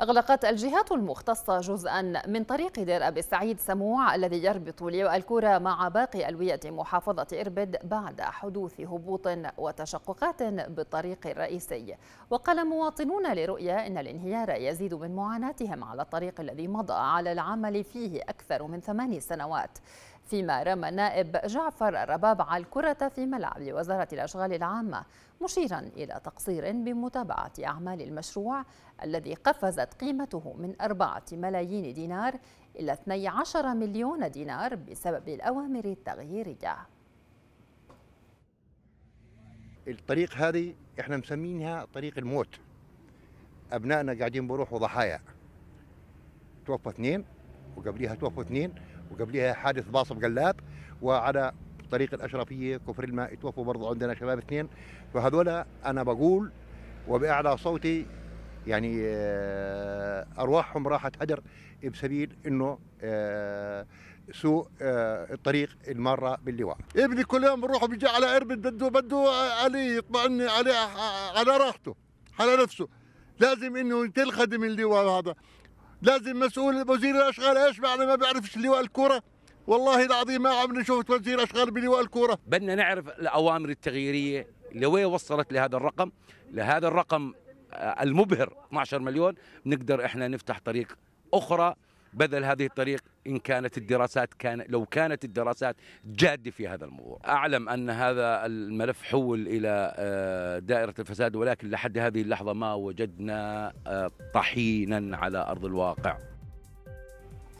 أغلقت الجهات المختصة جزءا من طريق دير أبي السعيد سموع الذي يربط لواء الكورة مع باقي ألوية محافظة إربد بعد حدوث هبوط وتشققات بالطريق الرئيسي. وقال مواطنون لرؤيا إن الانهيار يزيد من معاناتهم على الطريق الذي مضى على العمل فيه أكثر من ثماني سنوات. فيما رمى النائب جعفر الرباب على الكرة في ملعب وزارة الأشغال العامة مشيرا إلى تقصير بمتابعة أعمال المشروع الذي قفزت قيمته من أربعة ملايين دينار إلى 12 مليون دينار بسبب الأوامر التغييرية. الطريق هذه إحنا مسمينها طريق الموت. أبنائنا قاعدين بروحوا ضحايا. توفى اثنين وقبليها توفوا اثنين وقبليها حادث باص بقلاب وعلى طريق الأشرفية كفر الماء توفوا برضو عندنا شباب اثنين. فهذولا أنا بقول وبأعلى صوتي يعني آه، أرواحهم راحت هدر بسبيل إنه آه، سوء آه، الطريق المارة باللواء. ابني كل يوم بروح بيجي على إربد بده بده عليه يطمئن عليه على راحته على نفسه. لازم إنه تنخدم اللواء هذا. لازم مسؤول وزير الأشغال. إيش معنى ما بيعرفش لواء الكورة؟ والله العظيم ما عم نشوف وزير أشغال بلواء الكورة. بدنا نعرف الأوامر التغييرية لوين وصلت لهذا الرقم. لهذا الرقم آه، المبهر 12 مليون. نقدر إحنا نفتح طريق أخرى بدل هذه الطريق إن كانت الدراسات كان لو كانت الدراسات جادة في هذا الموضوع. أعلم أن هذا الملف حول إلى آه، دائرة الفساد ولكن لحد هذه اللحظة ما وجدنا آه، طحينا على أرض الواقع.